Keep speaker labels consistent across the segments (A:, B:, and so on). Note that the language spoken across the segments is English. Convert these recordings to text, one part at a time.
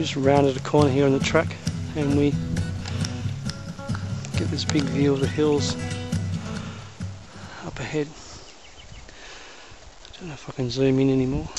A: We just rounded a corner here on the track and we get this big view of the hills up ahead. I don't know if I can zoom in anymore.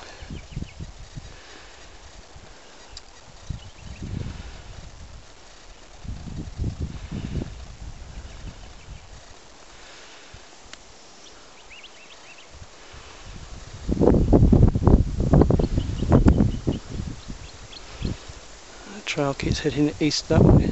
A: Trail keeps heading east that way.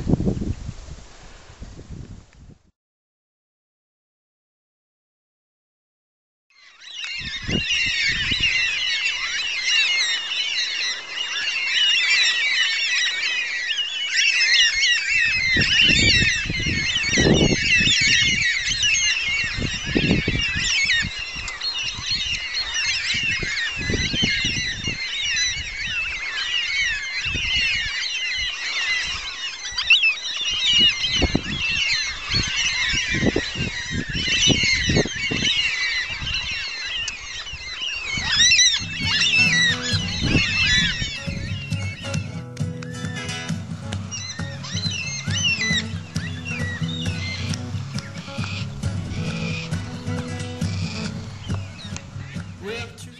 B: Well, two